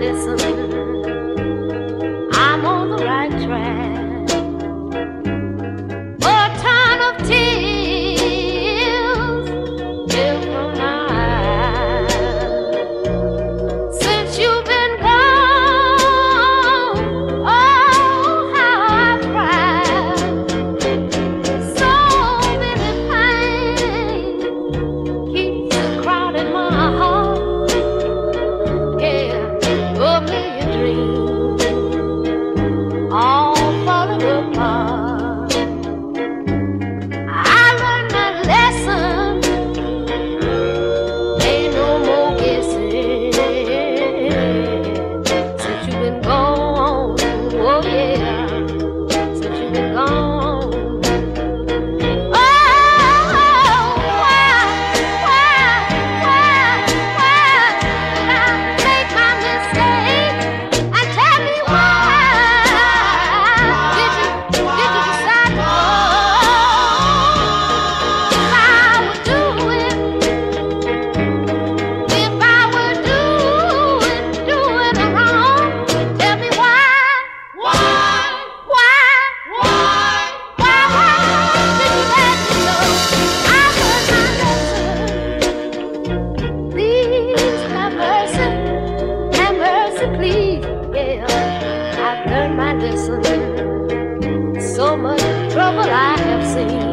listen. Gone.